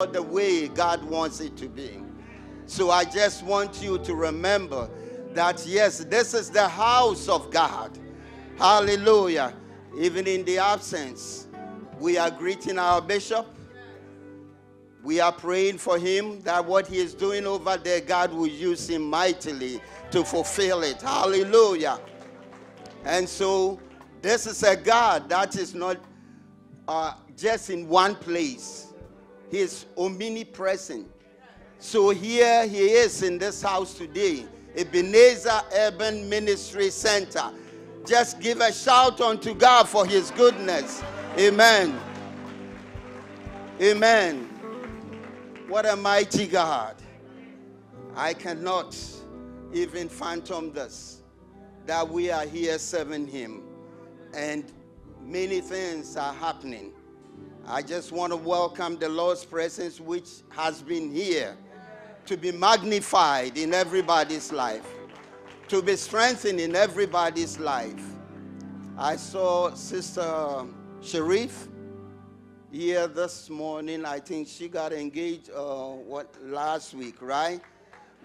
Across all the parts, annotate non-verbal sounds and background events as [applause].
the way God wants it to be. So I just want you to remember that yes, this is the house of God. Hallelujah. Even in the absence, we are greeting our bishop. We are praying for him that what he is doing over there, God will use him mightily to fulfill it. Hallelujah. And so, this is a God that is not uh, just in one place, He is omnipresent. So, here He is in this house today, Ebenezer Urban Ministry Center. Just give a shout unto God for His goodness. Amen. Amen. What a mighty God. I cannot even phantom this that we are here serving Him and many things are happening. I just want to welcome the Lord's presence, which has been here to be magnified in everybody's life, to be strengthened in everybody's life. I saw Sister Sharif here this morning. I think she got engaged uh, what last week, right?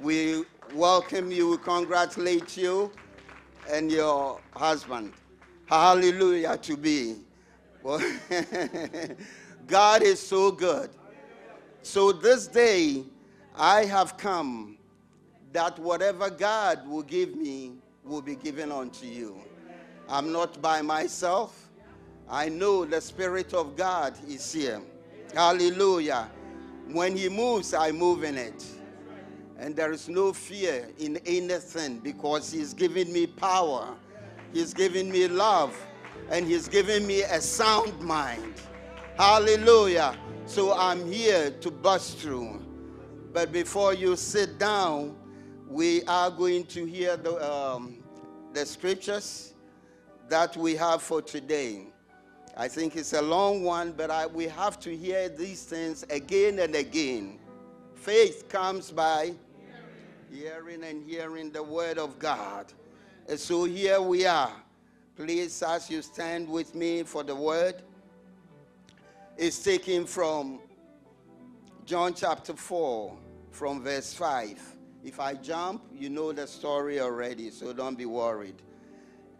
We welcome you, we congratulate you and your husband. Hallelujah to be. Well, [laughs] God is so good. So this day, I have come that whatever God will give me will be given unto you. I'm not by myself. I know the Spirit of God is here. Hallelujah. When He moves, I move in it. And there is no fear in anything because He's given me power, He's given me love, and He's given me a sound mind. Hallelujah. So I'm here to bust through. But before you sit down, we are going to hear the, um, the scriptures that we have for today. I think it's a long one, but I, we have to hear these things again and again. Faith comes by hearing and hearing the word of God. And so here we are. Please, as you stand with me for the word, it's taken from John chapter 4, from verse 5. If I jump, you know the story already, so don't be worried.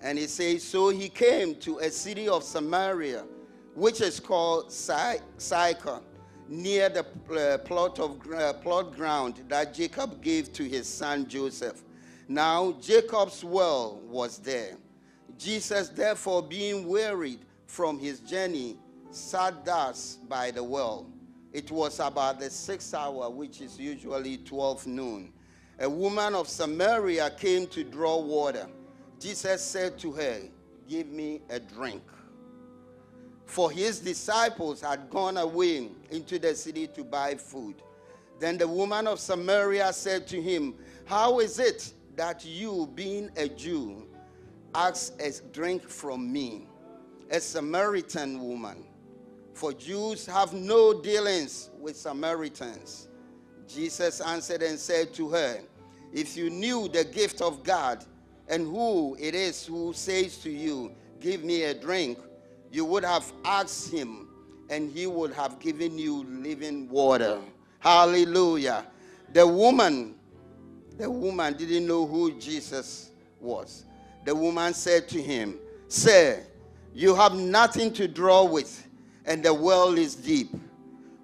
And it says, So he came to a city of Samaria, which is called Sychar near the uh, plot of uh, plot ground that Jacob gave to his son Joseph. Now Jacob's well was there. Jesus, therefore, being wearied from his journey, sat thus by the well. It was about the sixth hour, which is usually 12 noon. A woman of Samaria came to draw water. Jesus said to her, Give me a drink for his disciples had gone away into the city to buy food. Then the woman of Samaria said to him, How is it that you, being a Jew, ask a drink from me, a Samaritan woman? For Jews have no dealings with Samaritans. Jesus answered and said to her, If you knew the gift of God and who it is who says to you, Give me a drink, you would have asked him and he would have given you living water. Hallelujah. The woman, the woman didn't know who Jesus was. The woman said to him, Sir, you have nothing to draw with, and the well is deep.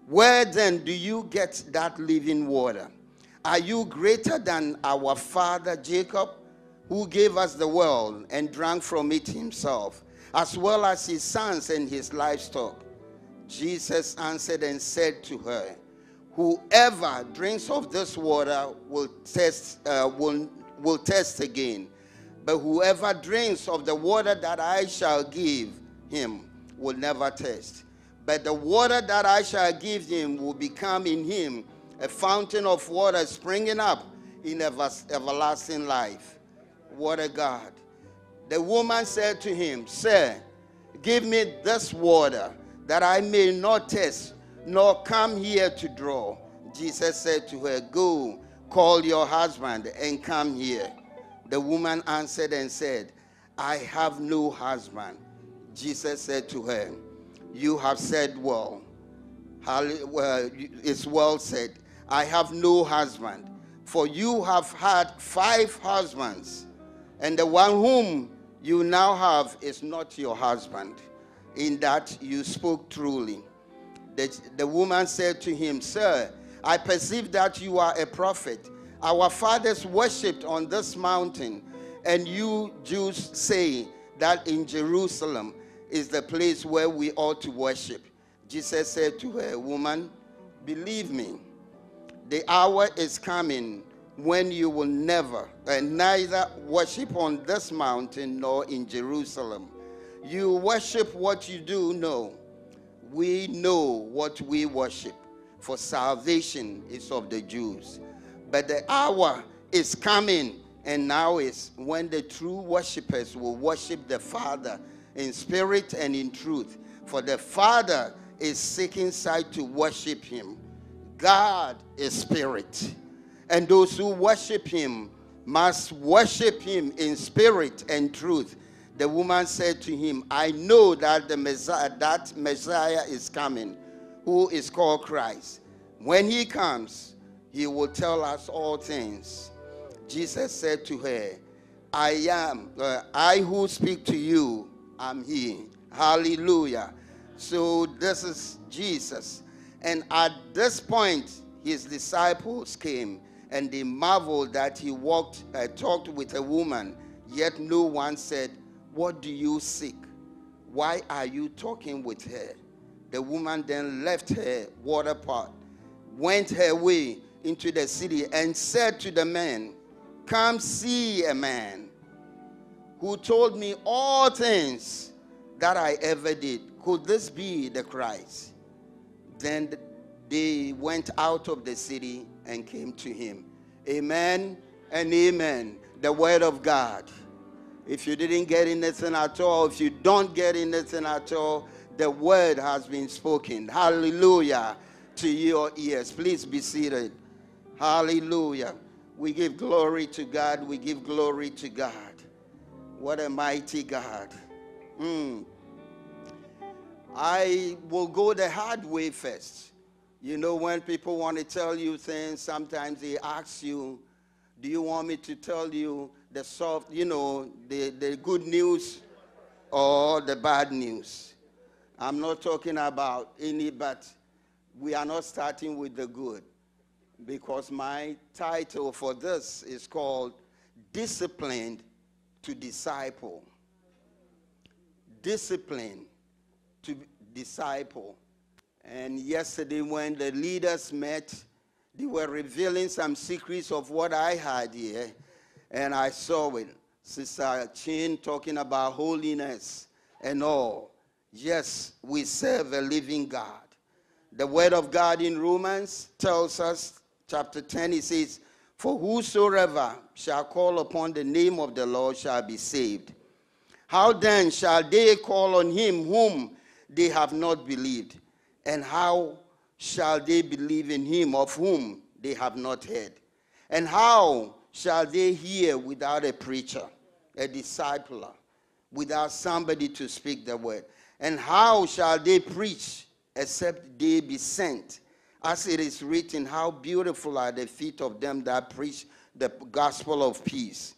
Where then do you get that living water? Are you greater than our father Jacob, who gave us the well and drank from it himself? as well as his sons and his livestock. Jesus answered and said to her, Whoever drinks of this water will test, uh, will, will test again. But whoever drinks of the water that I shall give him will never test. But the water that I shall give him will become in him a fountain of water springing up in everlasting life. What a God. The woman said to him, Sir, give me this water that I may not test, nor come here to draw. Jesus said to her, Go, call your husband and come here. The woman answered and said, I have no husband. Jesus said to her, You have said well. it's well said, I have no husband. For you have had five husbands, and the one whom you now have is not your husband. In that you spoke truly. The, the woman said to him, Sir, I perceive that you are a prophet. Our fathers worshipped on this mountain, and you Jews say that in Jerusalem is the place where we ought to worship. Jesus said to her, Woman, believe me, the hour is coming when you will never and uh, neither worship on this mountain nor in Jerusalem. You worship what you do know. We know what we worship, for salvation is of the Jews. But the hour is coming, and now is when the true worshippers will worship the Father in spirit and in truth. For the Father is seeking sight to worship him. God is spirit, and those who worship him must worship him in spirit and truth. The woman said to him, I know that the Messiah, that Messiah is coming, who is called Christ. When he comes, he will tell us all things. Jesus said to her, I am, uh, I who speak to you, I am he. Hallelujah. So this is Jesus. And at this point, his disciples came and they marveled that he walked, uh, talked with a woman, yet no one said, What do you seek? Why are you talking with her? The woman then left her water pot, went her way into the city, and said to the man, Come see a man who told me all things that I ever did. Could this be the Christ? Then they went out of the city and came to him. Amen and amen. The word of God. If you didn't get anything at all, if you don't get anything at all, the word has been spoken. Hallelujah to your ears. Please be seated. Hallelujah. We give glory to God. We give glory to God. What a mighty God. Mm. I will go the hard way first. You know, when people want to tell you things, sometimes they ask you, Do you want me to tell you the soft, you know, the, the good news or the bad news? I'm not talking about any, but we are not starting with the good because my title for this is called Disciplined to Disciple. Discipline to disciple. And yesterday, when the leaders met, they were revealing some secrets of what I had here. And I saw it. Sister Chin talking about holiness and all. Yes, we serve a living God. The word of God in Romans tells us, chapter 10, he says, For whosoever shall call upon the name of the Lord shall be saved. How then shall they call on him whom they have not believed? And how shall they believe in him of whom they have not heard? And how shall they hear without a preacher, a discipler, without somebody to speak the word? And how shall they preach except they be sent? As it is written, how beautiful are the feet of them that preach the gospel of peace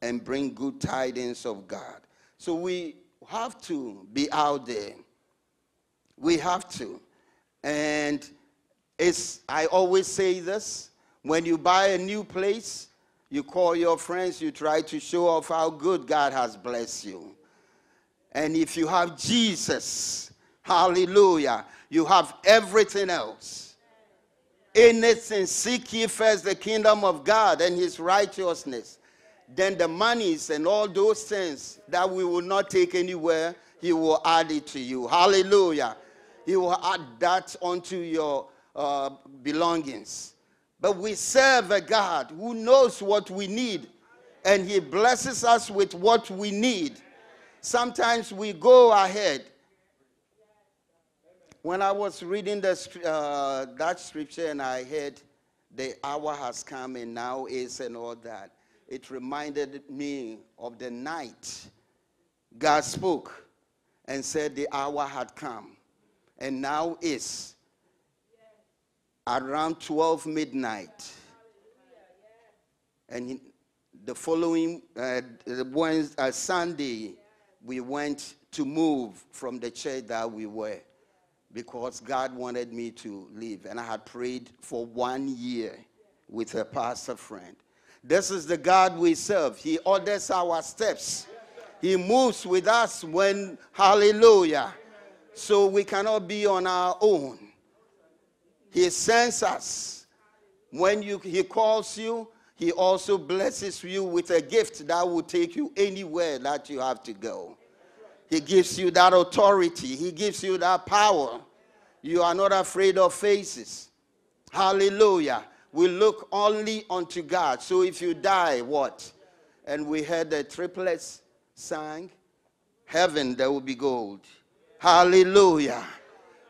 and bring good tidings of God. So we have to be out there we have to. And it's, I always say this when you buy a new place, you call your friends, you try to show off how good God has blessed you. And if you have Jesus, hallelujah, you have everything else. Anything, seek ye first the kingdom of God and his righteousness. Then the monies and all those things that we will not take anywhere, he will add it to you. Hallelujah. He will add that onto your uh, belongings. But we serve a God who knows what we need, and He blesses us with what we need. Sometimes we go ahead. When I was reading the, uh, that scripture and I heard the hour has come and now is and all that, it reminded me of the night God spoke and said the hour had come and now is. around 12 midnight. And the following uh, Wednesday, uh, Sunday, we went to move from the church that we were because God wanted me to leave. And I had prayed for one year with a pastor friend. This is the God we serve. He orders our steps. He moves with us when, hallelujah. So we cannot be on our own. He sends us. When you, he calls you, he also blesses you with a gift that will take you anywhere that you have to go. He gives you that authority, He gives you that power. You are not afraid of faces. Hallelujah. We look only unto God. So if you die, what? And we heard the triplets sang, Heaven, there will be gold. Hallelujah.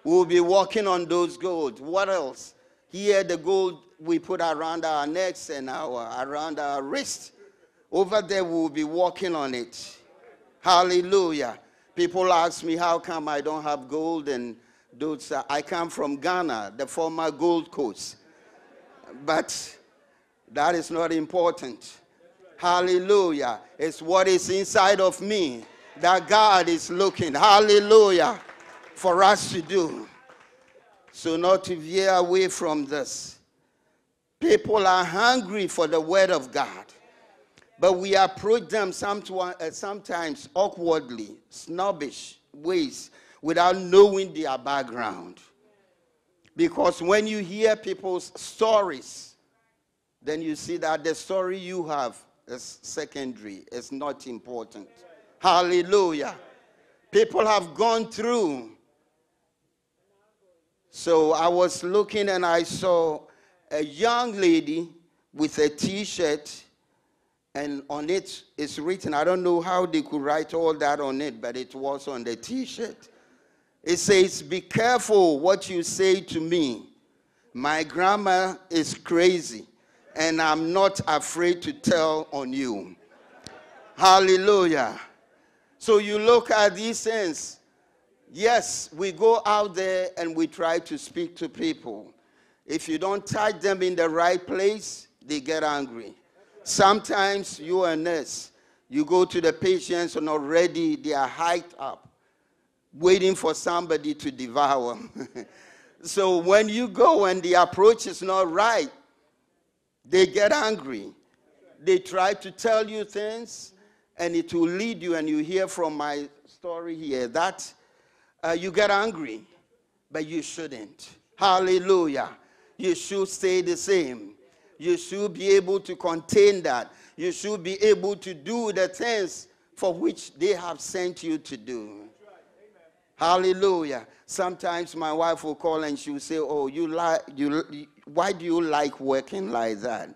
We'll be walking on those gold. What else? Here, the gold we put around our necks and our around our wrist. Over there, we'll be walking on it. Hallelujah. People ask me, how come I don't have gold? And those, uh, I come from Ghana, the former Gold Coast. But that is not important. Hallelujah. It's what is inside of me that God is looking. Hallelujah. For us to do. So, not to veer away from this. People are hungry for the word of God. But we approach them uh, sometimes awkwardly, snobbish ways without knowing their background. Because when you hear people's stories, then you see that the story you have is secondary, it's not important. Hallelujah. People have gone through. So I was looking and I saw a young lady with a t shirt, and on it, it is written, I don't know how they could write all that on it, but it was on the t shirt. It says, Be careful what you say to me. My grandma is crazy, and I'm not afraid to tell on you. Hallelujah. So you look at these things. Yes, we go out there and we try to speak to people. If you don't touch them in the right place, they get angry. Sometimes you are a nurse, you go to the patients and already they are hiked up, waiting for somebody to devour. [laughs] so when you go and the approach is not right, they get angry. They try to tell you things, and it will lead you, and you hear from my story here that uh, you get angry, but you shouldn't. Hallelujah you should stay the same. You should be able to contain that. You should be able to do the things for which they have sent you to do. Hallelujah. Sometimes my wife will call and she'll say, Oh, you like you why do you like working like that?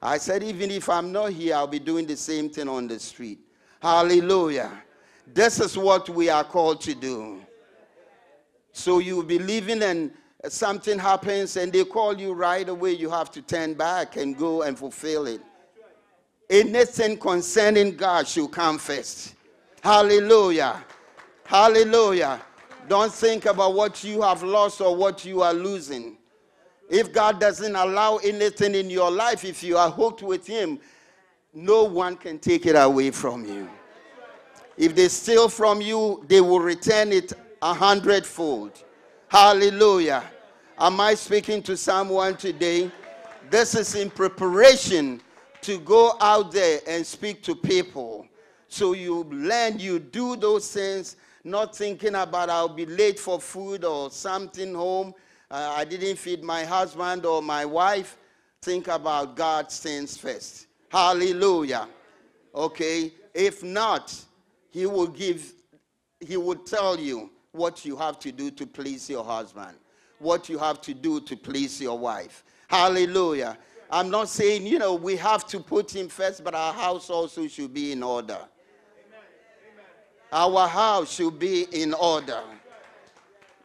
I said, even if I'm not here, I'll be doing the same thing on the street. Hallelujah. This is what we are called to do. So you'll be living and something happens and they call you right away, you have to turn back and go and fulfill it. Anything concerning God should come first. Hallelujah. Hallelujah. Don't think about what you have lost or what you are losing. If God doesn't allow anything in your life, if you are hooked with Him, no one can take it away from you. If they steal from you, they will return it a hundredfold. Hallelujah. Am I speaking to someone today? This is in preparation to go out there and speak to people. So you learn, you do those things, not thinking about I'll be late for food or something home. Uh, I didn't feed my husband or my wife. Think about God's things first. Hallelujah. Okay. If not, He will give, He will tell you what you have to do to please your husband what you have to do to please your wife. Hallelujah. I'm not saying, you know, we have to put him first, but our house also should be in order. Our house should be in order.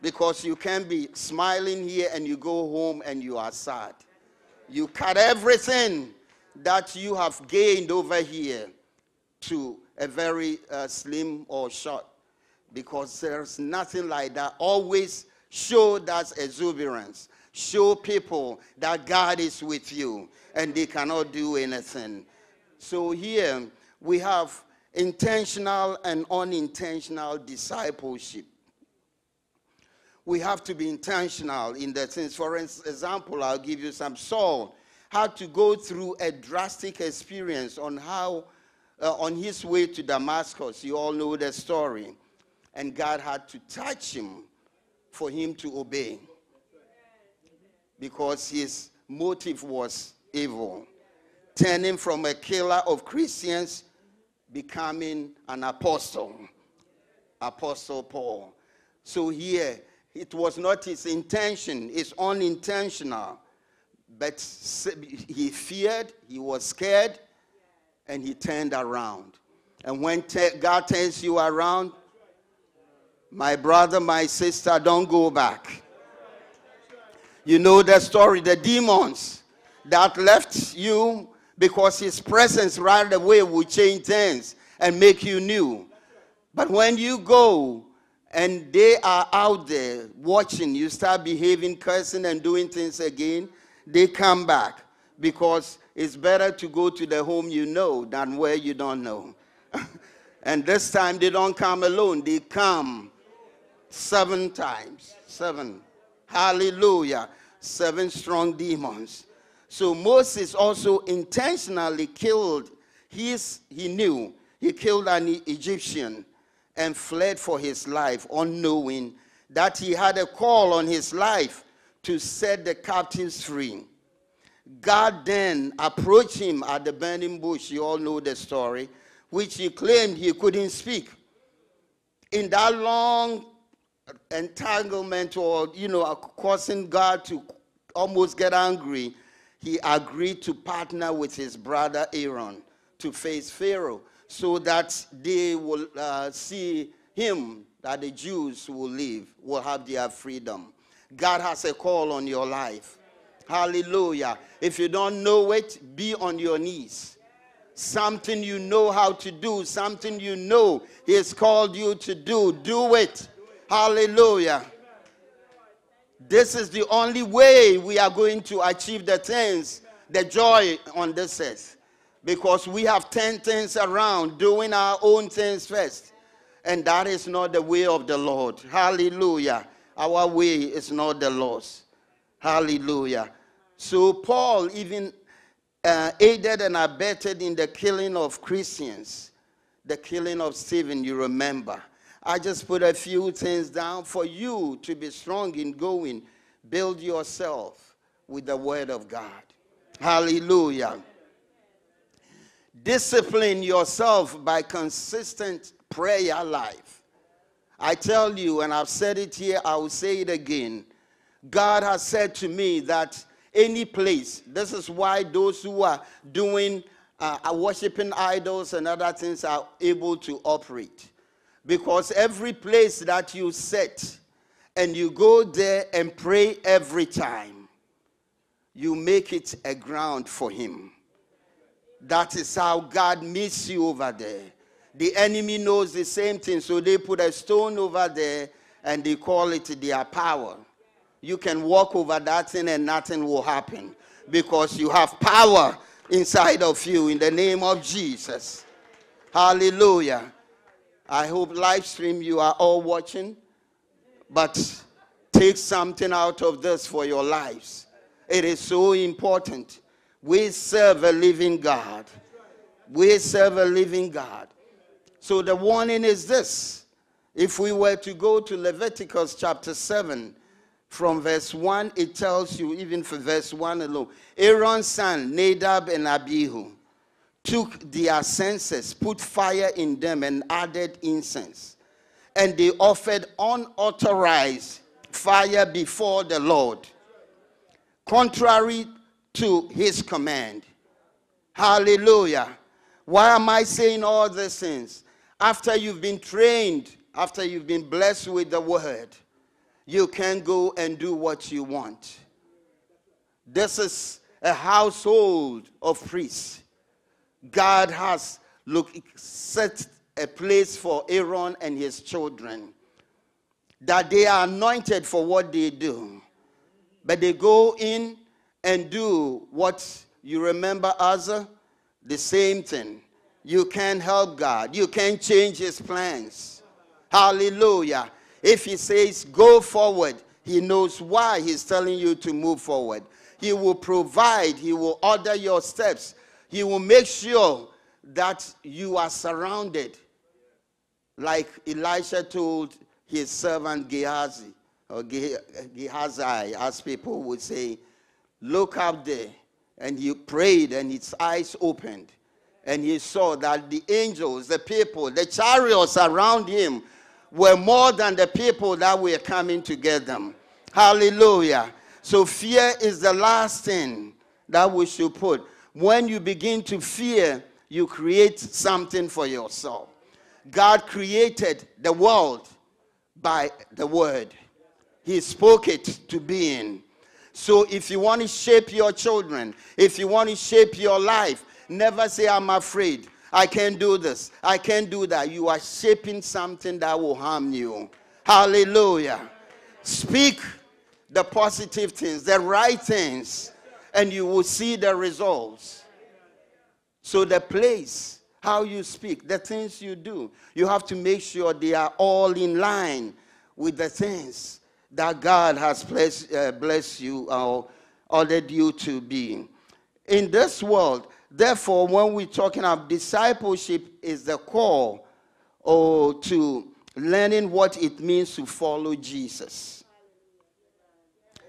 Because you can be smiling here and you go home and you are sad. You cut everything that you have gained over here to a very uh, slim or short. Because there's nothing like that. Always Show that exuberance. show people that God is with you and they cannot do anything. So here we have intentional and unintentional discipleship. We have to be intentional in that sense. For example, I'll give you some. Saul had to go through a drastic experience on how, uh, on his way to Damascus. You all know the story. And God had to touch him for him to obey because his motive was evil. Turning from a killer of Christians, becoming an apostle. Apostle Paul. So here, it was not his intention, it's unintentional. But he feared, he was scared, and he turned around. And when God turns you around, my brother, my sister, don't go back. You know the story, the demons that left you because his presence right away will change things and make you new. But when you go and they are out there watching, you start behaving, cursing, and doing things again, they come back because it's better to go to the home you know than where you don't know. [laughs] and this time they don't come alone, they come seven times. Seven. Hallelujah. Seven strong demons. So Moses also intentionally killed his, he knew, he killed an Egyptian and fled for his life, unknowing that he had a call on his life to set the captives free. God then approached him at the burning bush. You all know the story, which he claimed he couldn't speak. In that long entanglement or, you know, causing God to almost get angry, he agreed to partner with his brother Aaron to face Pharaoh so that they will uh, see him, that the Jews will live, will have their freedom. God has a call on your life. Hallelujah. If you don't know it, be on your knees. Something you know how to do, something you know He has called you to do, do it. Hallelujah. This is the only way we are going to achieve the things, the joy on this earth. Because we have 10 things around doing our own things first. And that is not the way of the Lord. Hallelujah. Our way is not the Lord's. Hallelujah. So Paul even uh, aided and abetted in the killing of Christians, the killing of Stephen, you remember. I just put a few things down for you to be strong in going. Build yourself with the word of God. Hallelujah. Discipline yourself by consistent prayer life. I tell you, and I've said it here, I will say it again. God has said to me that any place, this is why those who are doing, uh, worshiping idols and other things are able to operate. Because every place that you set and you go there and pray every time, you make it a ground for Him. That is how God meets you over there. The enemy knows the same thing, so they put a stone over there and they call it their power. You can walk over that thing and nothing will happen because you have power inside of you in the name of Jesus. Hallelujah. I hope live stream you are all watching, but take something out of this for your lives. It is so important. We serve a living God. We serve a living God. So the warning is this. If we were to go to Leviticus chapter 7, from verse 1, it tells you, even for verse 1 alone, Aaron's son, Nadab and Abihu, took their censers, put fire in them, and added incense. And they offered unauthorized fire before the Lord, contrary to his command. Hallelujah. Why am I saying all these things? After you've been trained, after you've been blessed with the word, you can go and do what you want. This is a household of priests. God has look, set a place for Aaron and his children that they are anointed for what they do. But they go in and do what you remember Uzzah? The same thing. You can't help God. You can't change his plans. Hallelujah. If he says go forward, he knows why he's telling you to move forward. He will provide, he will order your steps. He will make sure that you are surrounded. Like Elisha told his servant Gehazi, or Gehazi, as people would say, look up there. And he prayed and his eyes opened. And he saw that the angels, the people, the chariots around him were more than the people that were coming to get them. Hallelujah. So fear is the last thing that we should put. When you begin to fear, you create something for yourself. God created the world by the word. He spoke it to being. So if you want to shape your children, if you want to shape your life, never say, I'm afraid. I can't do this. I can't do that. You are shaping something that will harm you. Hallelujah. Speak the positive things, the right things, and you will see the results. So, the place, how you speak, the things you do, you have to make sure they are all in line with the things that God has blessed, uh, blessed you or ordered you to be. In this world, therefore, when we're talking about discipleship, is the core or to learning what it means to follow Jesus.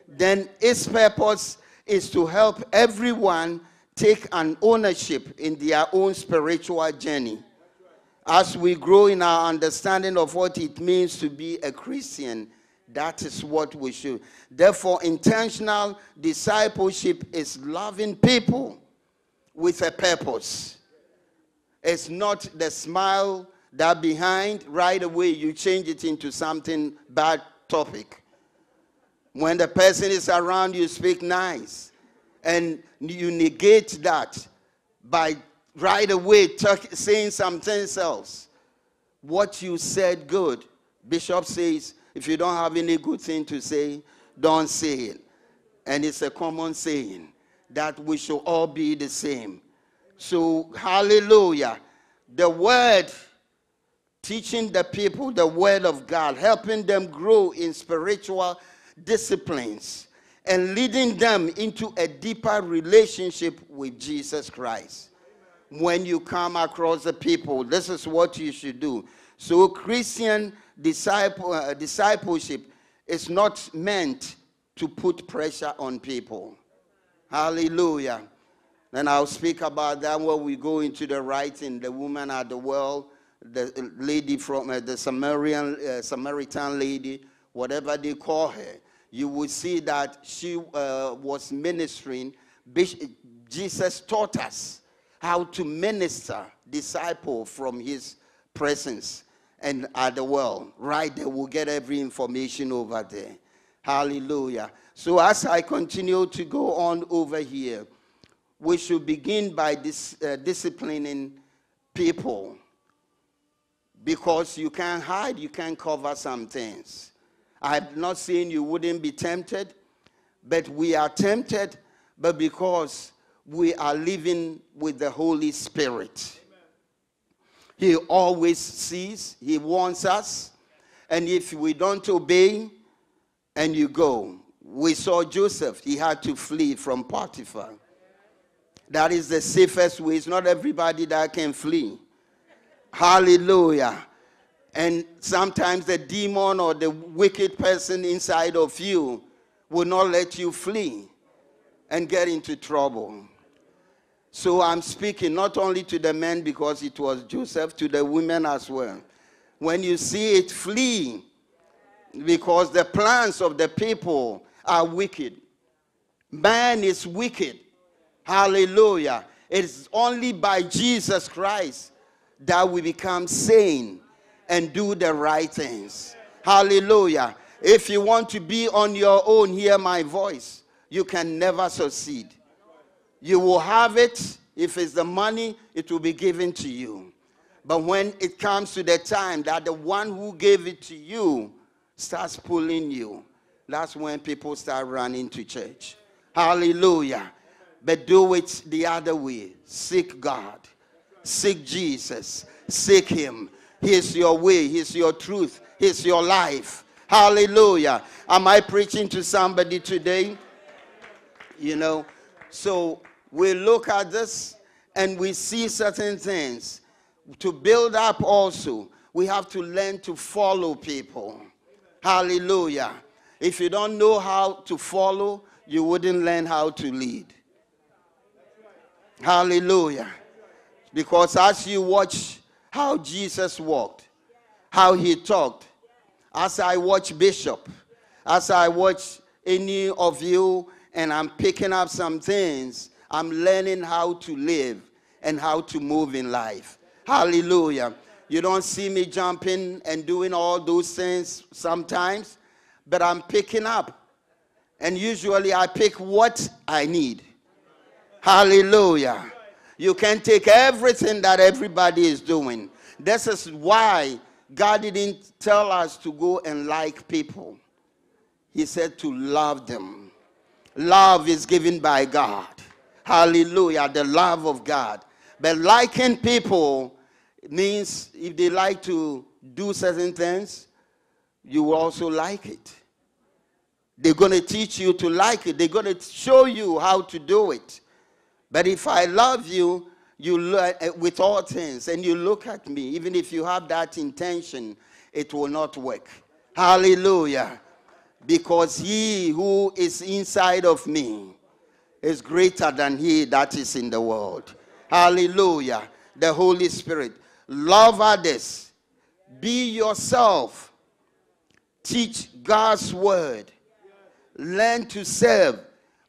Then its purpose is to help everyone take an ownership in their own spiritual journey. As we grow in our understanding of what it means to be a Christian, that is what we should. Therefore, intentional discipleship is loving people with a purpose. It's not the smile that behind, right away you change it into something bad topic. When the person is around, you speak nice. And you negate that by right away talk, saying something else. What you said good. Bishop says, if you don't have any good thing to say, don't say it. And it's a common saying that we should all be the same. So, hallelujah. The word, teaching the people the word of God, helping them grow in spiritual disciplines, and leading them into a deeper relationship with Jesus Christ. When you come across the people, this is what you should do. So, Christian disciple, uh, discipleship is not meant to put pressure on people. Hallelujah. And I'll speak about that when we go into the writing, the woman at the well, the lady from uh, the Samaritan, uh, Samaritan lady, whatever they call her. You will see that she uh, was ministering. Jesus taught us how to minister disciple from his presence and at the well. Right there, we'll get every information over there. Hallelujah. So as I continue to go on over here, we should begin by dis, uh, disciplining people because you can't hide, you can't cover some things. I'm not saying you wouldn't be tempted, but we are tempted, but because we are living with the Holy Spirit. He always sees, He wants us. And if we don't obey and you go, we saw Joseph, he had to flee from Potiphar. That is the safest way. It's not everybody that can flee. Hallelujah. And sometimes the demon or the wicked person inside of you will not let you flee and get into trouble. So I'm speaking not only to the men because it was Joseph, to the women as well. When you see it, flee because the plans of the people are wicked. Man is wicked. Hallelujah. It's only by Jesus Christ that we become sane and do the right things. Hallelujah. If you want to be on your own, hear my voice. You can never succeed. You will have it. If it's the money, it will be given to you. But when it comes to the time that the one who gave it to you starts pulling you, that's when people start running to church. Hallelujah. But do it the other way. Seek God. Seek Jesus. Seek Him. He's your way. He's your truth. He's your life. Hallelujah. Am I preaching to somebody today? You know, so we look at this and we see certain things. To build up also, we have to learn to follow people. Hallelujah. If you don't know how to follow, you wouldn't learn how to lead. Hallelujah. Because as you watch how Jesus walked, how he talked, as I watch Bishop, as I watch any of you, and I'm picking up some things, I'm learning how to live and how to move in life. Hallelujah. You don't see me jumping and doing all those things sometimes, but I'm picking up. And usually I pick what I need. Hallelujah. You can take everything that everybody is doing. This is why God didn't tell us to go and like people. He said to love them. Love is given by God. Hallelujah. The love of God. But liking people means if they like to do certain things, you will also like it. They're going to teach you to like it. They're going to show you how to do it. But if I love you, you uh, with all things, and you look at me, even if you have that intention, it will not work. Hallelujah. Because he who is inside of me is greater than he that is in the world. Hallelujah. The Holy Spirit. Love others. Be yourself. Teach God's word learn to serve.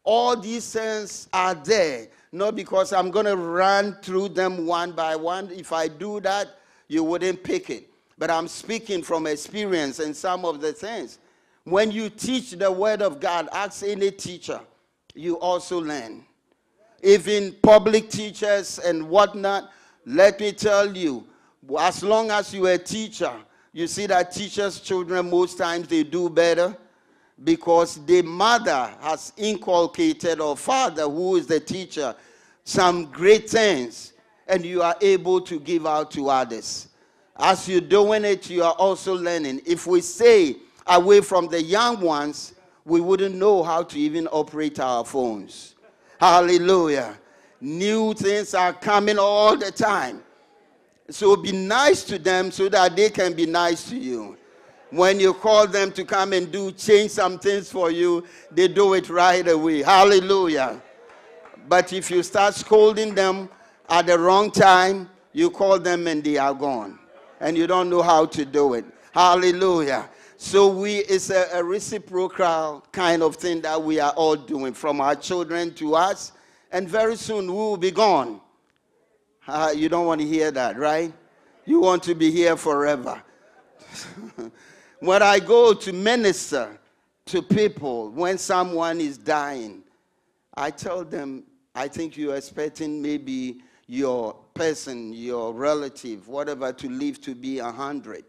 All these things are there, not because I'm going to run through them one by one. If I do that, you wouldn't pick it. But I'm speaking from experience and some of the things. When you teach the word of God, ask any teacher, you also learn. Even public teachers and whatnot, let me tell you, as long as you're a teacher, you see that teachers' children, most times they do better because the mother has inculcated or father who is the teacher some great things and you are able to give out to others. As you're doing it you are also learning. If we stay away from the young ones we wouldn't know how to even operate our phones. Hallelujah. New things are coming all the time. So be nice to them so that they can be nice to you when you call them to come and do change some things for you, they do it right away. Hallelujah. But if you start scolding them at the wrong time, you call them and they are gone. And you don't know how to do it. Hallelujah. So we it's a, a reciprocal kind of thing that we are all doing from our children to us. And very soon we will be gone. Uh, you don't want to hear that, right? You want to be here forever. [laughs] When I go to minister to people when someone is dying, I tell them, I think you're expecting maybe your person, your relative, whatever, to live to be a hundred.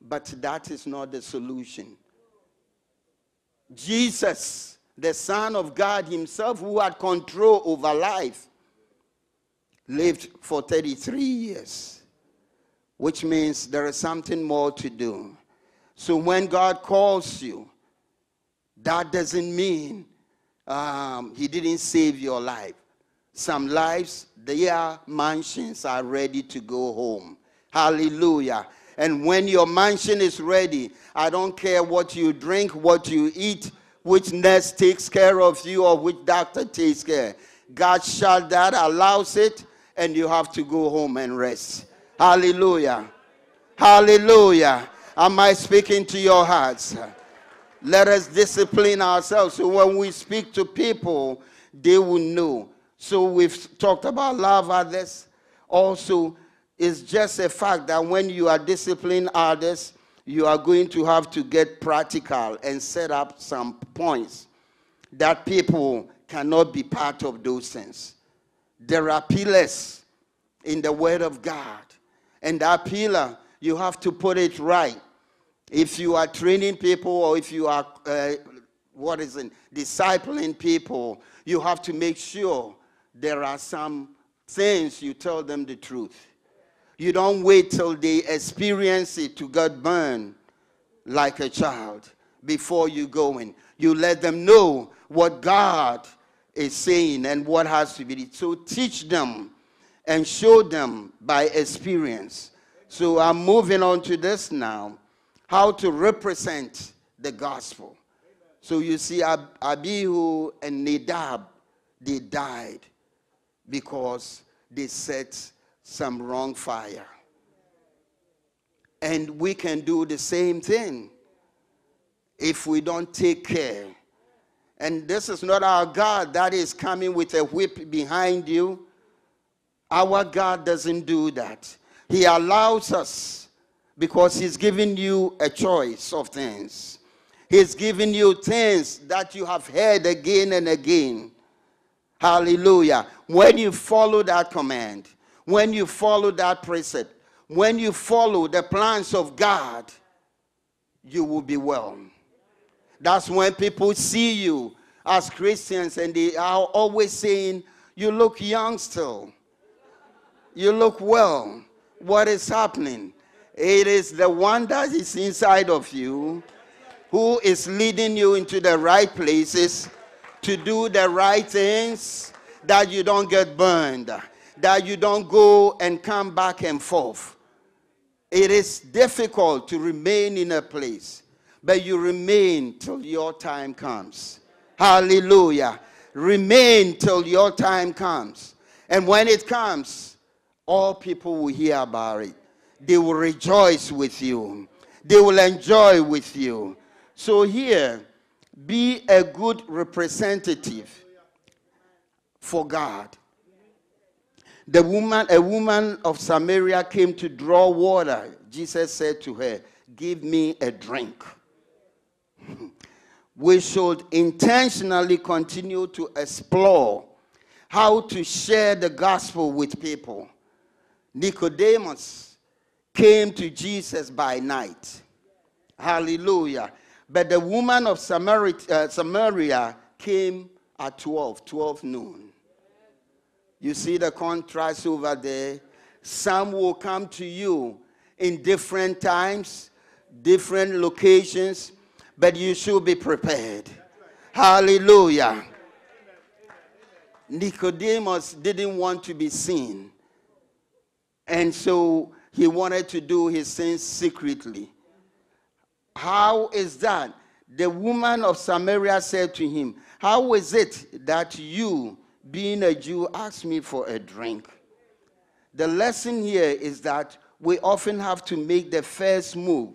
But that is not the solution. Jesus, the Son of God Himself, who had control over life, lived for 33 years which means there is something more to do. So when God calls you, that doesn't mean um, He didn't save your life. Some lives, their mansions are ready to go home. Hallelujah. And when your mansion is ready, I don't care what you drink, what you eat, which nurse takes care of you, or which doctor takes care. God shall that, allows it, and you have to go home and rest. Hallelujah. Hallelujah. Am I speaking to your hearts? Let us discipline ourselves so when we speak to people, they will know. So we've talked about love others. Also, it's just a fact that when you are disciplining others, you are going to have to get practical and set up some points that people cannot be part of those things. There are pillars in the Word of God and that pillar, you have to put it right. If you are training people or if you are, uh, what is it, discipling people, you have to make sure there are some things you tell them the truth. You don't wait till they experience it to get burned like a child before you go in. You let them know what God is saying and what has to be. So teach them and show them by experience. So I'm moving on to this now how to represent the gospel. So you see, Ab- Abihu and Nadab, they died because they set some wrong fire. And we can do the same thing if we don't take care. And this is not our God that is coming with a whip behind you. Our God doesn't do that. He allows us because He's giving you a choice of things. He's giving you things that you have heard again and again. Hallelujah. When you follow that command, when you follow that precept, when you follow the plans of God, you will be well. That's when people see you as Christians and they are always saying, You look young still. You look well. What is happening? It is the one that is inside of you who is leading you into the right places to do the right things that you don't get burned, that you don't go and come back and forth. It is difficult to remain in a place, but you remain till your time comes. Hallelujah. Remain till your time comes. And when it comes, all people will hear about it. They will rejoice with you, they will enjoy with you. So, here, be a good representative for God. The woman, a woman of Samaria came to draw water. Jesus said to her, Give me a drink. [laughs] we should intentionally continue to explore how to share the gospel with people. Nicodemus came to Jesus by night. Hallelujah. But the woman of Samaria, uh, Samaria came at 12, 12 noon. You see the contrast over there? Some will come to you in different times, different locations, but you should be prepared. Hallelujah. Nicodemus didn't want to be seen. And so he wanted to do his things secretly. How is that? The woman of Samaria said to him, How is it that you, being a Jew, ask me for a drink? The lesson here is that we often have to make the first move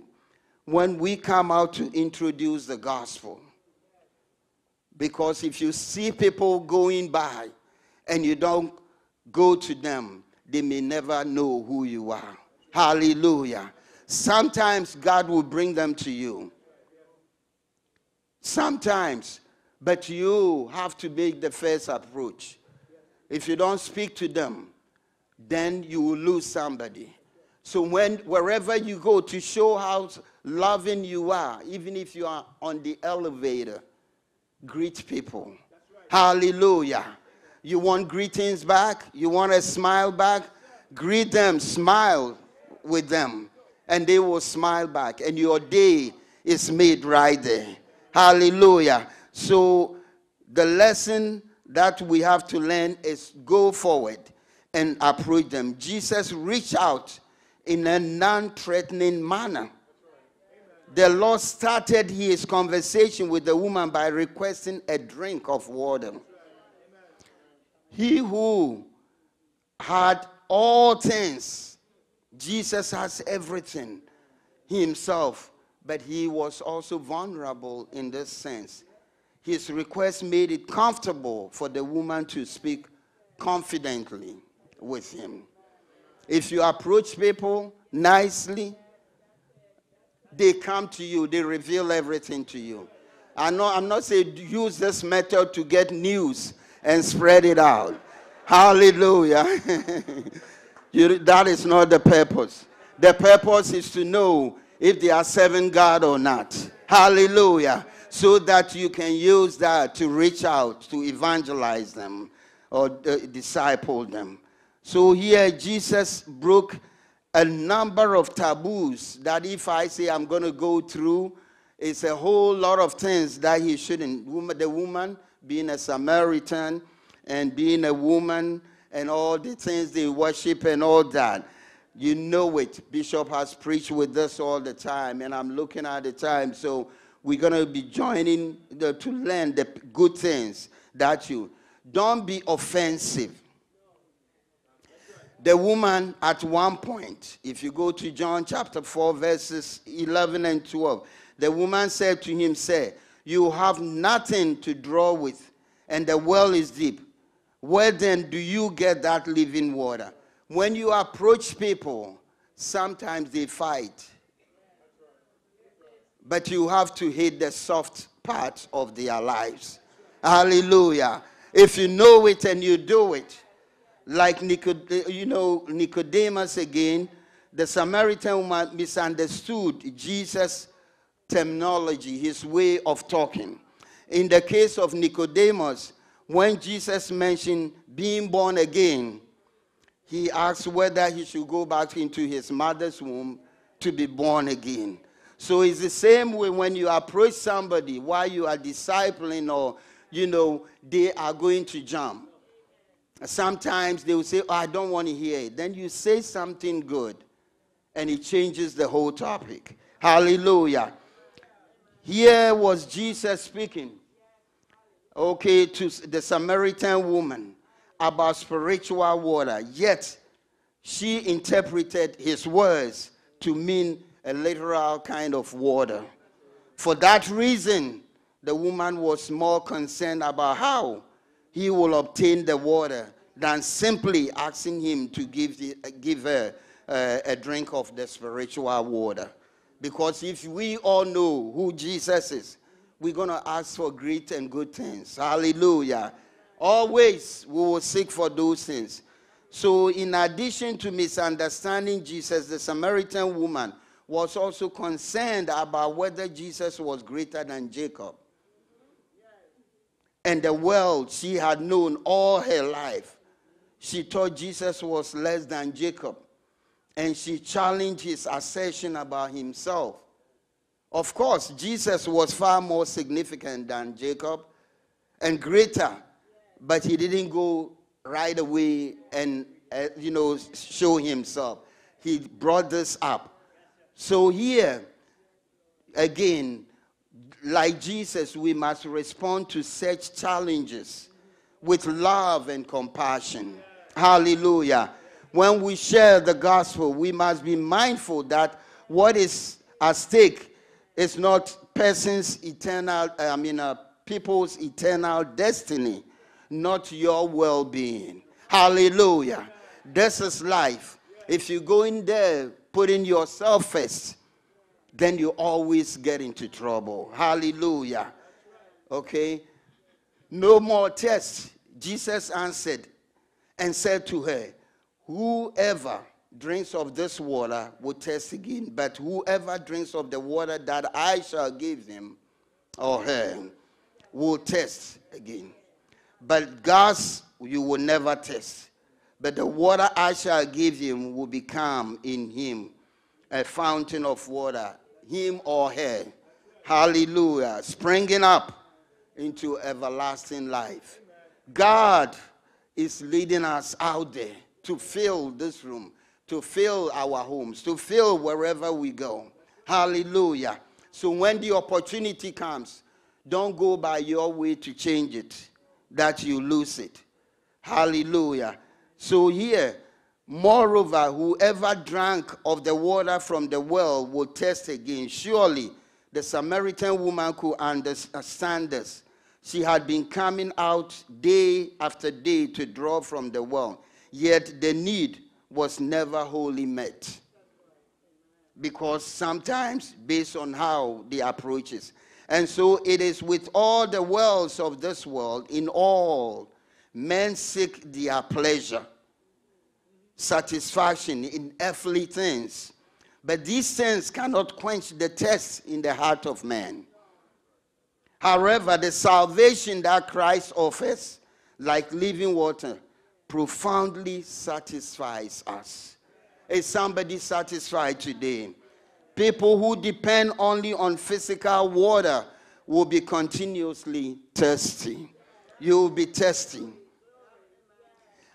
when we come out to introduce the gospel. Because if you see people going by and you don't go to them, they may never know who you are. Hallelujah. Sometimes God will bring them to you. Sometimes, but you have to make the first approach. If you don't speak to them, then you will lose somebody. So when wherever you go to show how loving you are, even if you are on the elevator, greet people. Hallelujah. You want greetings back? You want a smile back? Greet them, smile with them, and they will smile back, and your day is made right there. Hallelujah. So, the lesson that we have to learn is go forward and approach them. Jesus reached out in a non threatening manner. The Lord started his conversation with the woman by requesting a drink of water. He who had all things, Jesus has everything himself, but he was also vulnerable in this sense. His request made it comfortable for the woman to speak confidently with him. If you approach people nicely, they come to you, they reveal everything to you. I'm not, I'm not saying use this method to get news and spread it out. Hallelujah. [laughs] you, that is not the purpose. The purpose is to know if they are serving God or not. Hallelujah. So that you can use that to reach out, to evangelize them or uh, disciple them. So here Jesus broke a number of taboos that if I say I'm going to go through, it's a whole lot of things that he shouldn't. The woman being a Samaritan and being a woman and all the things they worship and all that. You know it. Bishop has preached with us all the time, and I'm looking at the time. So we're going to be joining the, to learn the good things that you don't be offensive. The woman at one point, if you go to John chapter 4, verses 11 and 12, the woman said to him, Say, you have nothing to draw with, and the well is deep. Where then do you get that living water? When you approach people, sometimes they fight. But you have to hit the soft part of their lives. Hallelujah. If you know it and you do it, like Nicod- you know Nicodemus again, the Samaritan woman misunderstood Jesus' terminology, his way of talking. In the case of Nicodemus, when Jesus mentioned being born again, he asked whether he should go back into his mother's womb to be born again. So it's the same way when you approach somebody while you are discipling or, you know, they are going to jump. Sometimes they will say, oh, I don't want to hear it. Then you say something good and it changes the whole topic. Hallelujah. Here was Jesus speaking okay, to the Samaritan woman about spiritual water, yet she interpreted his words to mean a literal kind of water. For that reason, the woman was more concerned about how he will obtain the water than simply asking him to give, the, give her uh, a drink of the spiritual water. Because if we all know who Jesus is, we're going to ask for great and good things. Hallelujah. Always we will seek for those things. So, in addition to misunderstanding Jesus, the Samaritan woman was also concerned about whether Jesus was greater than Jacob. And the world she had known all her life, she thought Jesus was less than Jacob. And she challenged his assertion about himself. Of course, Jesus was far more significant than Jacob and greater, but he didn't go right away and, uh, you know, show himself. He brought this up. So here, again, like Jesus, we must respond to such challenges with love and compassion. Hallelujah. When we share the gospel, we must be mindful that what is at stake is not person's eternal, I mean, uh, people's eternal destiny, not your well being. Hallelujah. This is life. If you go in there putting yourself first, then you always get into trouble. Hallelujah. Okay? No more tests. Jesus answered and said to her, Whoever drinks of this water will test again. But whoever drinks of the water that I shall give him or her will test again. But God's you will never test. But the water I shall give him will become in him a fountain of water, him or her. Hallelujah. Springing up into everlasting life. God is leading us out there to fill this room to fill our homes, to fill wherever we go. Hallelujah. So when the opportunity comes, don't go by your way to change it, that you lose it. Hallelujah. So here, moreover, whoever drank of the water from the well will test again. Surely the Samaritan woman could understand this. She had been coming out day after day to draw from the well, yet the need was never wholly met. Because sometimes, based on how the approach is. And so it is with all the wells of this world, in all, men seek their pleasure, satisfaction in earthly things. But these things cannot quench the thirst in the heart of man. However, the salvation that Christ offers, like living water, profoundly satisfies us. Is somebody satisfied today? People who depend only on physical water will be continuously thirsty. You will be thirsty.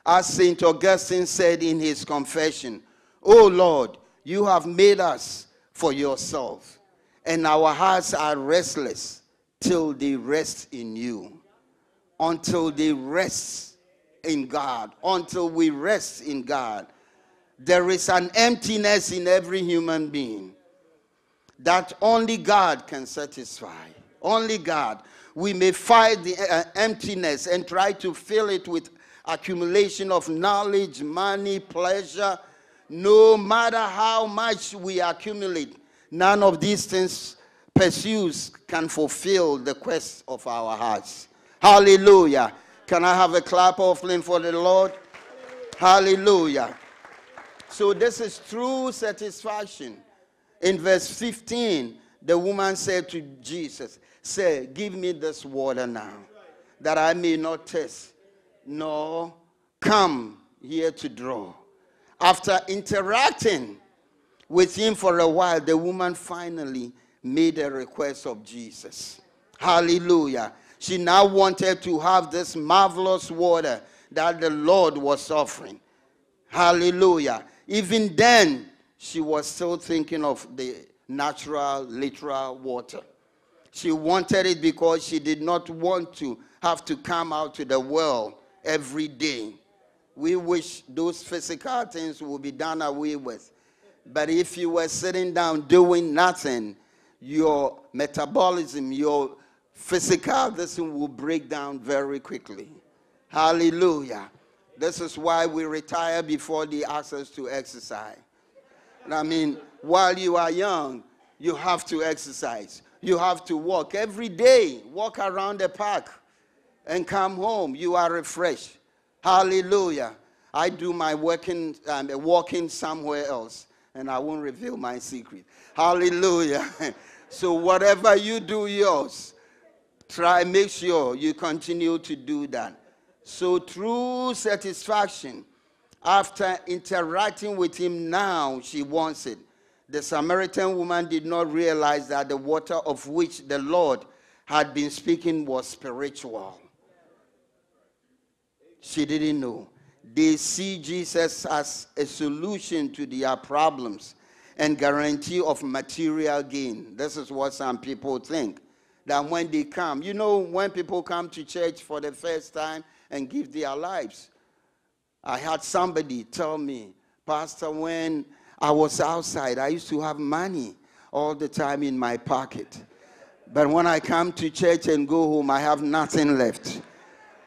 As St. Augustine said in his confession, Oh Lord, you have made us for yourself, and our hearts are restless till they rest in you. Until they rest in God, until we rest in God. There is an emptiness in every human being that only God can satisfy. Only God. We may fight the uh, emptiness and try to fill it with accumulation of knowledge, money, pleasure. No matter how much we accumulate, none of these things pursues can fulfill the quest of our hearts. Hallelujah. Can I have a clap offering for the Lord? Hallelujah. So this is true satisfaction. In verse 15, the woman said to Jesus, Say, give me this water now, that I may not taste, nor come here to draw. After interacting with him for a while, the woman finally made a request of Jesus. Hallelujah. She now wanted to have this marvelous water that the Lord was offering. Hallelujah. Even then, she was still thinking of the natural, literal water. She wanted it because she did not want to have to come out to the world every day. We wish those physical things would be done away with. But if you were sitting down doing nothing, your metabolism, your physical, this will break down very quickly. Hallelujah. This is why we retire before the access to exercise. I mean, while you are young, you have to exercise. You have to walk every day, walk around the park and come home. You are refreshed. Hallelujah. I do my working, um, walking somewhere else, and I won't reveal my secret. Hallelujah. [laughs] so whatever you do yours, try make sure you continue to do that. So true satisfaction after interacting with him now she wants it. The Samaritan woman did not realize that the water of which the Lord had been speaking was spiritual. She didn't know. They see Jesus as a solution to their problems and guarantee of material gain. This is what some people think. That when they come, you know, when people come to church for the first time and give their lives, I had somebody tell me, Pastor, when I was outside, I used to have money all the time in my pocket. But when I come to church and go home, I have nothing left.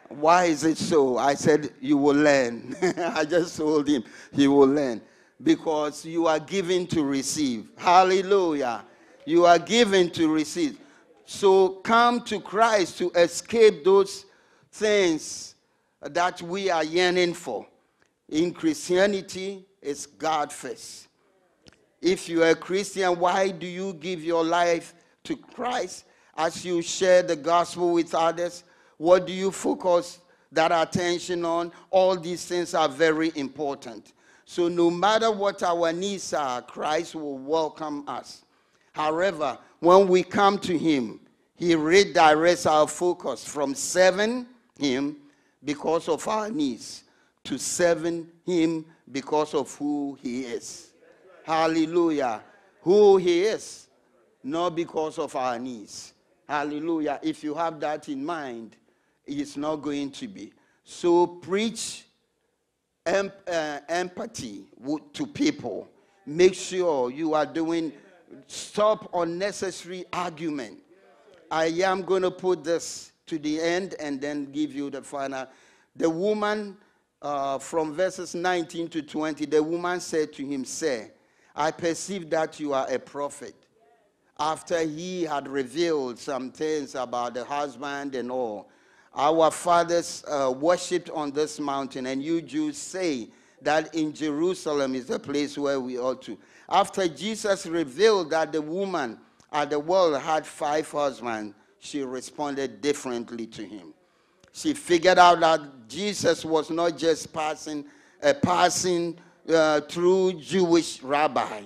Why is it so? I said, You will learn. [laughs] I just told him, He will learn. Because you are given to receive. Hallelujah. You are given to receive. So come to Christ to escape those things that we are yearning for. In Christianity, it's God first. If you are a Christian, why do you give your life to Christ as you share the gospel with others? What do you focus that attention on? All these things are very important. So, no matter what our needs are, Christ will welcome us. However, when we come to Him, He redirects our focus from serving Him because of our needs to serving Him because of who He is. Hallelujah. Who He is, not because of our needs. Hallelujah. If you have that in mind, it's not going to be. So preach em- uh, empathy to people. Make sure you are doing, stop unnecessary argument. I am going to put this to the end and then give you the final. The woman, uh, from verses 19 to 20, the woman said to him, Sir, I perceive that you are a prophet. After he had revealed some things about the husband and all, our fathers uh, worshipped on this mountain, and you Jews say that in Jerusalem is the place where we ought to. After Jesus revealed that the woman at the well had five husbands, she responded differently to him. She figured out that Jesus was not just passing, uh, passing uh, through Jewish rabbi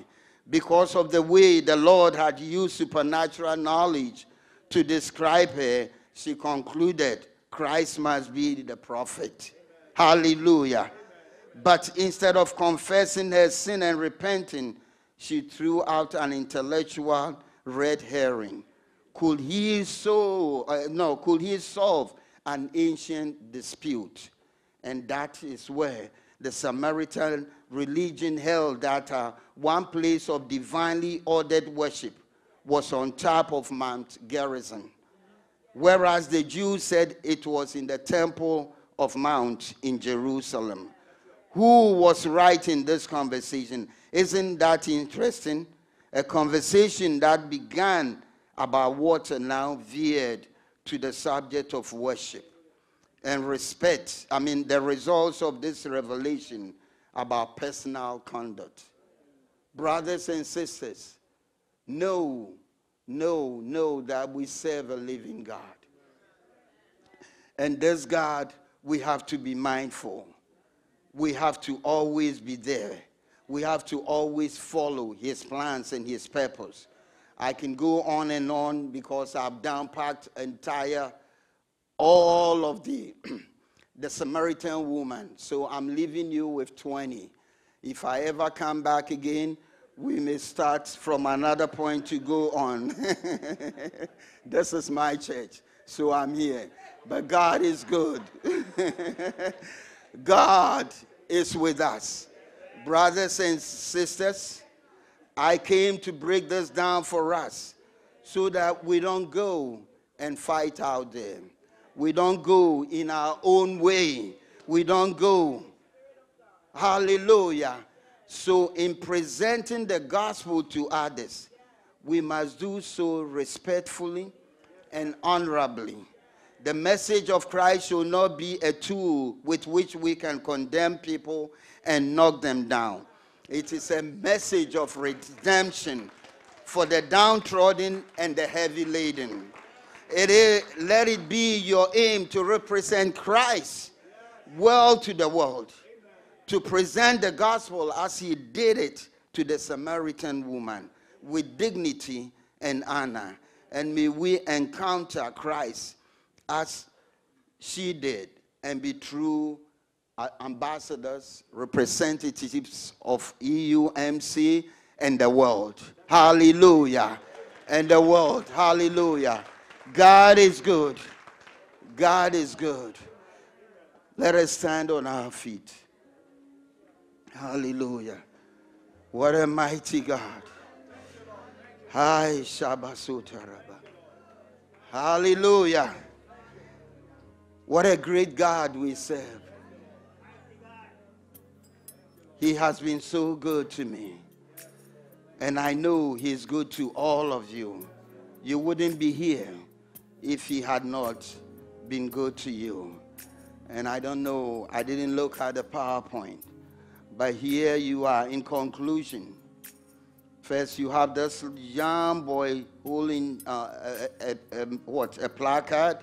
because of the way the Lord had used supernatural knowledge to describe her. She concluded Christ must be the prophet. Hallelujah. But instead of confessing her sin and repenting, she threw out an intellectual red herring. Could he so uh, no, could he solve an ancient dispute? And that is where the Samaritan religion held that uh, one place of divinely ordered worship was on top of Mount Gerizim, whereas the Jews said it was in the temple of Mount in Jerusalem. Who was right in this conversation? Isn't that interesting? A conversation that began about water now veered to the subject of worship and respect. I mean, the results of this revelation about personal conduct. Brothers and sisters, know, know, know that we serve a living God. And this God, we have to be mindful. We have to always be there. We have to always follow his plans and his purpose. I can go on and on because I've downpacked entire all of the [clears throat] the Samaritan woman. So I'm leaving you with 20. If I ever come back again, we may start from another point to go on. [laughs] this is my church, so I'm here. But God is good. [laughs] God is with us. Brothers and sisters, I came to break this down for us so that we don't go and fight out there. We don't go in our own way. We don't go. Hallelujah. So, in presenting the gospel to others, we must do so respectfully and honorably. The message of Christ should not be a tool with which we can condemn people and knock them down. It is a message of redemption for the downtrodden and the heavy laden. It is, let it be your aim to represent Christ well to the world, to present the gospel as he did it to the Samaritan woman with dignity and honor. And may we encounter Christ as she did and be true uh, ambassadors, representatives of EUMC and the world. Hallelujah. And the world. Hallelujah. God is good. God is good. Let us stand on our feet. Hallelujah. What a mighty God. Hi, Shabasutaraba. Hallelujah. What a great God we serve. He has been so good to me. And I know He's good to all of you. You wouldn't be here if He had not been good to you. And I don't know, I didn't look at the PowerPoint. But here you are in conclusion. First, you have this young boy holding uh, a, a, a, what, a placard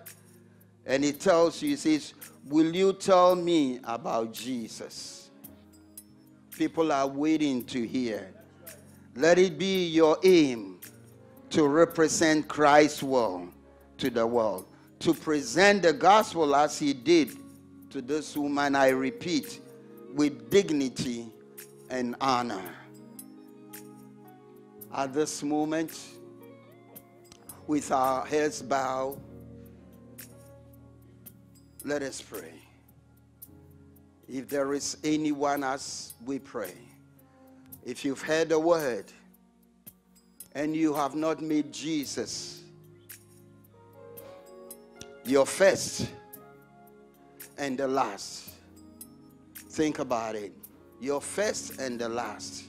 and he tells you, he says, Will you tell me about Jesus? People are waiting to hear. Let it be your aim to represent Christ's well to the world, to present the gospel as he did to this woman, I repeat, with dignity and honor. At this moment, with our heads bowed, let us pray. If there is anyone as we pray, if you've heard the word and you have not made Jesus your first and the last, think about it. Your first and the last.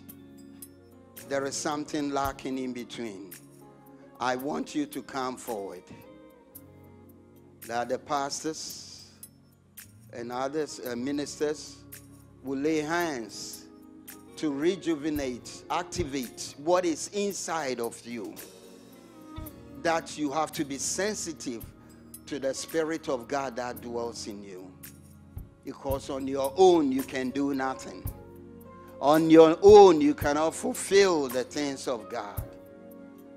There is something lacking in between. I want you to come forward. That the pastors, and other uh, ministers, will lay hands to rejuvenate, activate what is inside of you. That you have to be sensitive to the Spirit of God that dwells in you. Because on your own, you can do nothing. On your own, you cannot fulfill the things of God.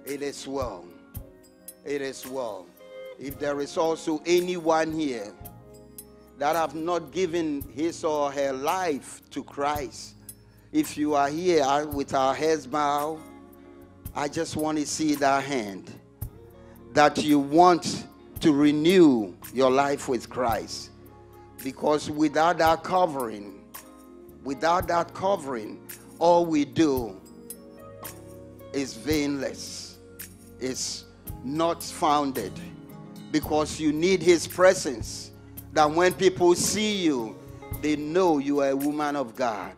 It is well. It is well. If there is also anyone here that have not given his or her life to Christ, if you are here with our heads bowed, I just want to see that hand that you want to renew your life with Christ. Because without that covering, without that covering, all we do is vainless, is not founded. Because you need His presence. That when people see you, they know you are a woman of God,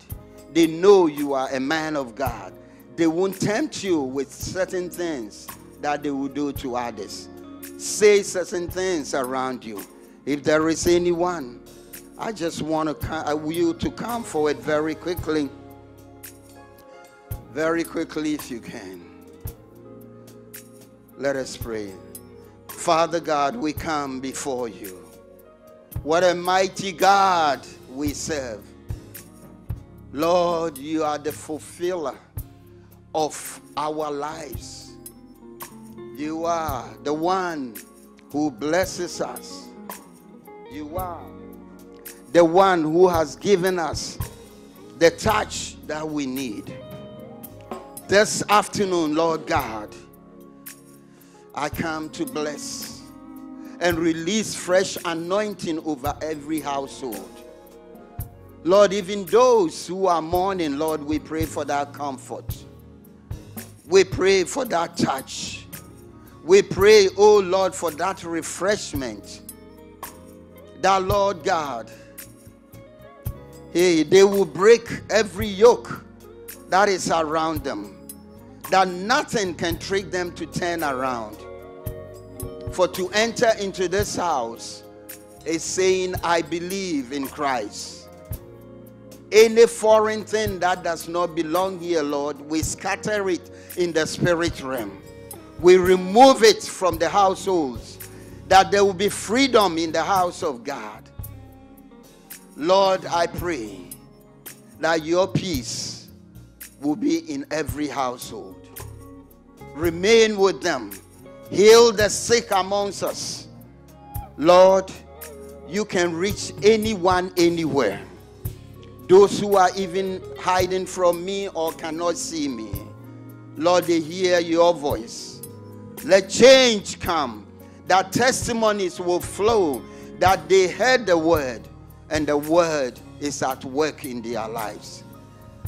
they know you are a man of God. They won't tempt you with certain things that they will do to others say certain things around you. If there is anyone, I just want to, you to come forward very quickly. Very quickly, if you can. Let us pray. Father God, we come before you. What a mighty God we serve. Lord, you are the fulfiller of our lives. You are the one who blesses us. You are the one who has given us the touch that we need. This afternoon, Lord God, I come to bless and release fresh anointing over every household. Lord, even those who are mourning, Lord, we pray for that comfort. We pray for that touch. We pray, oh Lord, for that refreshment. That Lord God, hey, they will break every yoke that is around them. That nothing can trick them to turn around. For to enter into this house is saying, I believe in Christ. Any foreign thing that does not belong here, Lord, we scatter it in the spirit realm we remove it from the households, that there will be freedom in the house of God. Lord, I pray that your peace will be in every household. Remain with them. Heal the sick amongst us. Lord, you can reach anyone anywhere. Those who are even hiding from me or cannot see me, Lord, they hear your voice let change come. That testimonies will flow that they heard the word and the word is at work in their lives.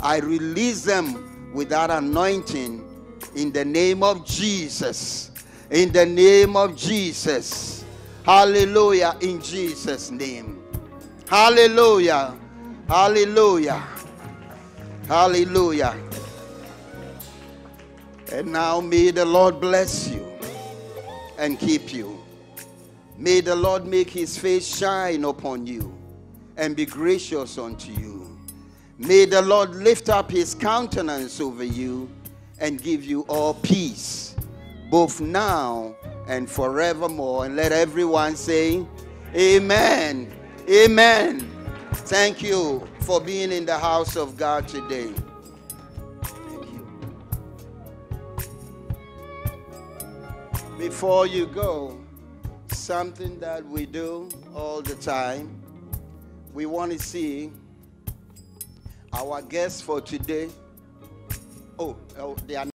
I release them with that anointing in the name of Jesus. In the name of Jesus. Hallelujah. In Jesus' name. Hallelujah. Hallelujah. Hallelujah. And now may the Lord bless you and keep you. May the Lord make his face shine upon you and be gracious unto you. May the Lord lift up his countenance over you and give you all peace, both now and forevermore. And let everyone say, Amen. Amen. Thank you for being in the house of God today. Thank you. Before you go, something that we do all the time. We want to see our guests for today. Oh, oh they are